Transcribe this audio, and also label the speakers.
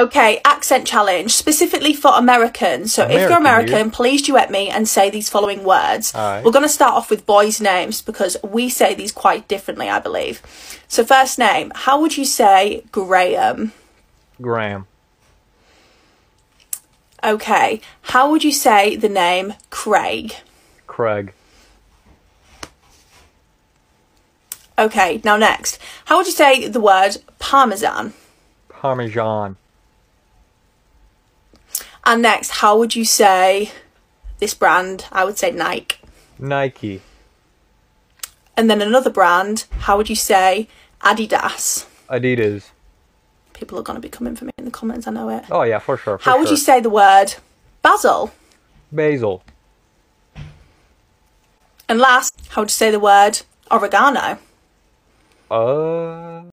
Speaker 1: Okay, accent challenge specifically for Americans. So if you're
Speaker 2: American,
Speaker 1: American,
Speaker 2: dude.
Speaker 1: please duet me and say these following words.
Speaker 2: Alright.
Speaker 1: We're going to start off with boys' names because we say these quite differently, I believe. So first name, how would you say Graham?
Speaker 2: Graham.
Speaker 1: Okay, how would you say the name Craig?
Speaker 2: Craig.
Speaker 1: Okay, now next, how would you say the word parmesan?
Speaker 2: Parmesan.
Speaker 1: And next, how would you say this brand? I would say Nike.
Speaker 2: Nike.
Speaker 1: And then another brand, how would you say Adidas?
Speaker 2: Adidas.
Speaker 1: People are going to be coming for me in the comments, I know it.
Speaker 2: Oh yeah, for sure. For
Speaker 1: How would you say the word basil?
Speaker 2: Basil.
Speaker 1: And last, how would you say the word oregano?
Speaker 2: Uh.